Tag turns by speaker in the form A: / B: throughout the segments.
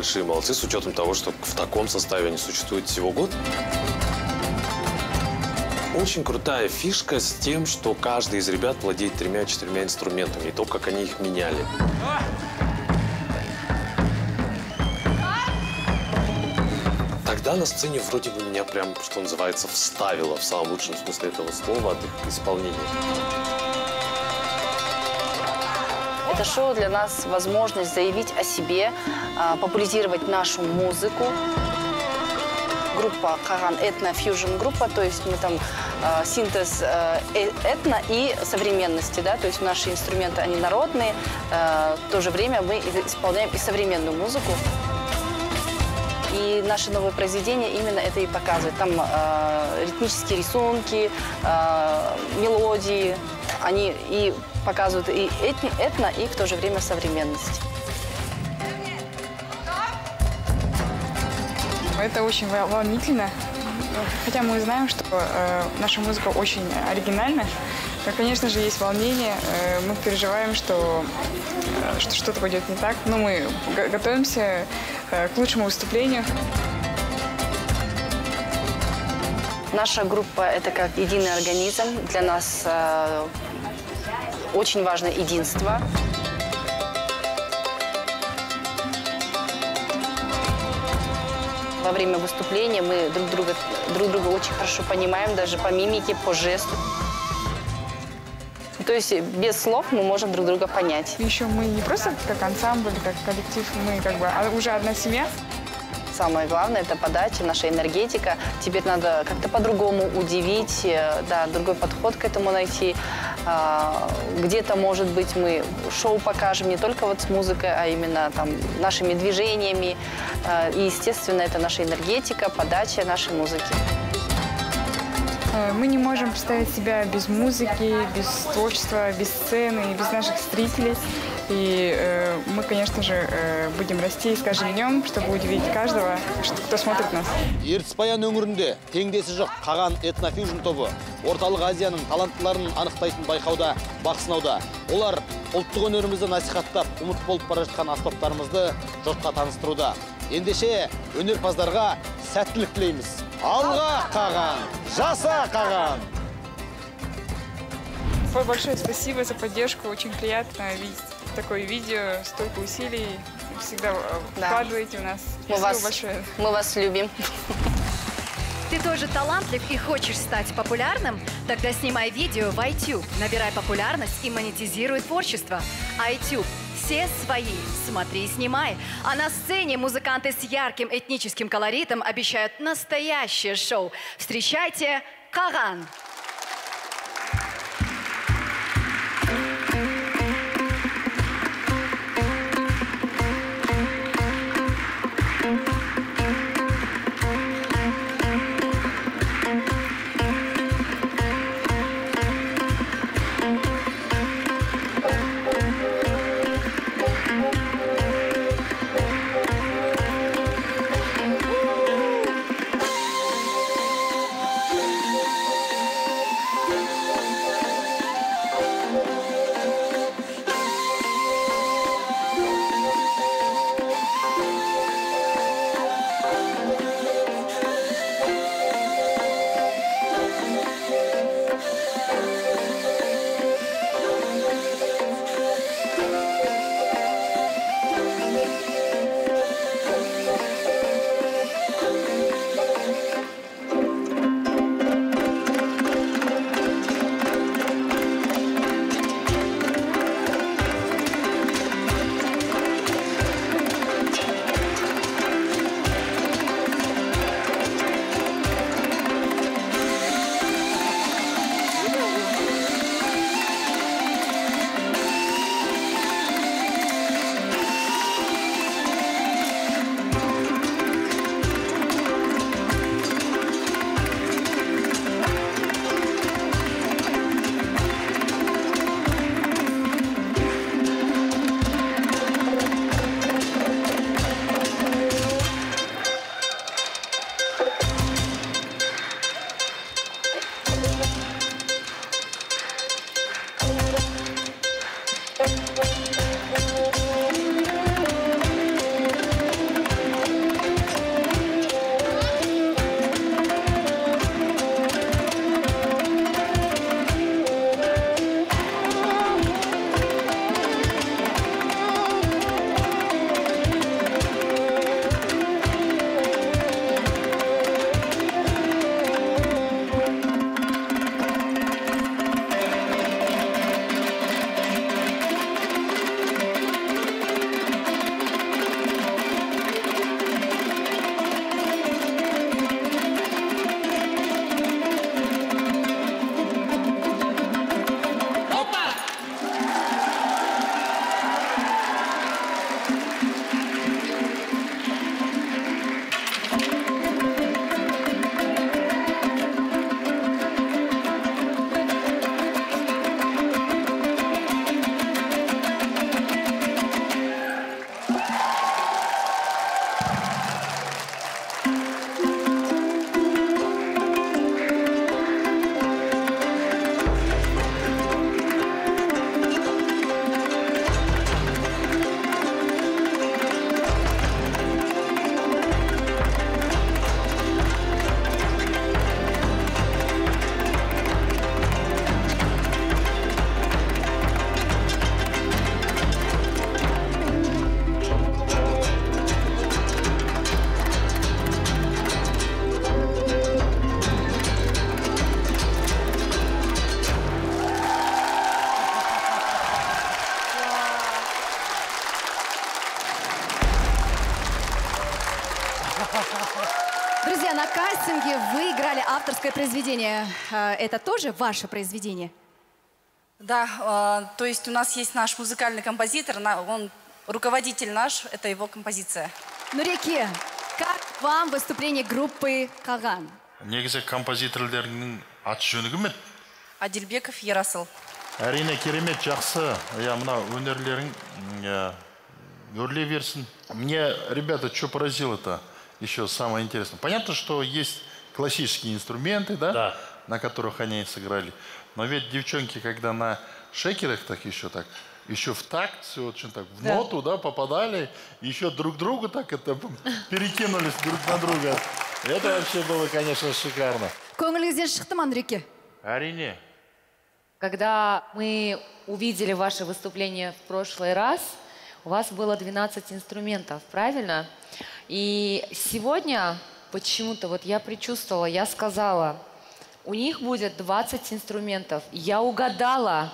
A: большие молодцы, с учетом того, что в таком составе они существуют всего год. Очень крутая фишка с тем, что каждый из ребят владеет тремя-четырьмя инструментами, и то, как они их меняли. Тогда на сцене вроде бы меня прям, что называется, вставило в самом лучшем смысле этого слова от их исполнения.
B: Это шоу для нас возможность заявить о себе, а, популяризировать нашу музыку. Группа Каган этно фьюжн группа, то есть мы там а, синтез а, э- этно и современности, да, то есть наши инструменты они народные, в то же время мы исполняем и современную музыку. И наши новые произведения именно это и показывают. Там э, ритмические рисунки, э, мелодии. Они и показывают и этни- этно, и в то же время современность.
C: Это очень вол- волнительно. Хотя мы знаем, что э, наша музыка очень оригинальна. Но, конечно же, есть волнение. Э, мы переживаем, что, э, что что-то пойдет не так. Но мы го- готовимся э, к лучшему выступлению.
B: Наша группа – это как единый организм. Для нас э, очень важно единство. Во время выступления мы друг друга, друг друга очень хорошо понимаем, даже по мимике, по жесту. То есть без слов мы можем друг друга понять.
C: Еще мы не просто как ансамбль, как коллектив, мы как бы а уже одна семья.
B: Самое главное – это подача, наша энергетика. Теперь надо как-то по-другому удивить, э, да, другой подход к этому найти. А, Где-то, может быть, мы шоу покажем не только вот с музыкой, а именно там нашими движениями. А, И, естественно, это наша энергетика, подача нашей музыки.
C: Э, Мы не можем представить себя без музыки, без творчества, без сцены, без наших зрителей. И э, мы, конечно же, э, будем расти с каждым днем, чтобы удивить каждого, что- кто смотрит нас.
D: ертіс баян өңірінде теңдесі жоқ қаған этнофьюжн тобы орталық азияның таланттыларын анықтайтын байқауда бақ сынауда олар ұлттық өнерімізді насихаттап ұмыт болып бара жатқан аспаптарымызды жұртқа таныстыруда ендеше өнерпаздарға сәттілік тілейміз алға қаған жаса қаған
C: Ой, Большое спасибо за поддержку. Очень приятно видеть такое видео, столько усилий. Всегда э,
B: Да.
C: вкладываете в нас.
B: Мы
C: Спасибо
B: вас,
C: большое.
B: мы вас любим.
E: Ты тоже талантлив и хочешь стать популярным? Тогда снимай видео в iTube, набирай популярность и монетизируй творчество. iTube. все свои. Смотри, снимай. А на сцене музыканты с ярким этническим колоритом обещают настоящее шоу. Встречайте Каган. Друзья, на кастинге вы играли авторское произведение. Э, Это тоже ваше произведение?
F: Да, э, то есть у нас есть наш музыкальный композитор, на- он руководитель наш, это его композиция.
E: Нуреке, как вам выступление группы Каган?
G: негізі композиторлердің аты жөні кім еді
F: Адильбеков Ерасыл.
G: әрине керемет жақсы иә мына өнерлерің иә, өрлей берсін мне ребята что поразило-то еще самое интересное понятно что есть классические инструменты да,
A: Да.
G: на которых они сыграли но ведь девчонки когда на шекерах так еще так еще в такт все очень так в ноту да попадали еще друг другу так это перекинулись друг на друга это вообще было конечно шикарно
E: Көңіліңізден шықты ма Нуреке?
G: әрине
H: Когда мы увидели ваше выступление в прошлый раз, у вас было 12 инструментов, правильно? И сегодня почему-то вот я предчувствовала, я сказала, у них будет 20 инструментов. Я угадала.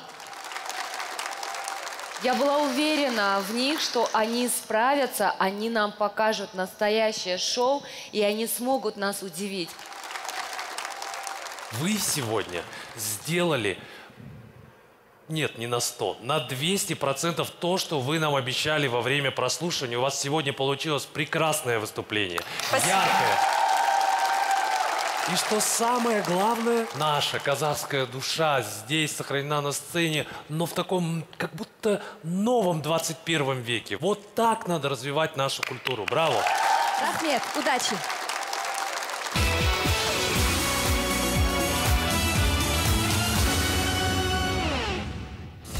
H: Я была уверена в них, что они справятся, они нам покажут настоящее шоу, и они смогут нас удивить.
A: Вы сегодня сделали, нет, не на 100, на 200% то, что вы нам обещали во время прослушивания. У вас сегодня получилось прекрасное выступление. Яркое. И что самое главное, наша казахская душа здесь сохранена на сцене, но в таком как будто новом 21 веке. Вот так надо развивать нашу культуру. Браво!
E: Рахмет, удачи!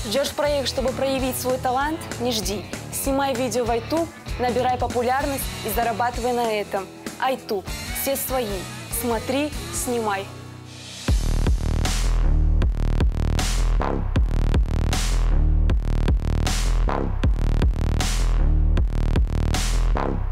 I: Ждешь проект, чтобы проявить свой талант? Не жди. Снимай видео в iTube, набирай популярность и зарабатывай на этом. iTube. Все свои. Смотри, снимай. Thank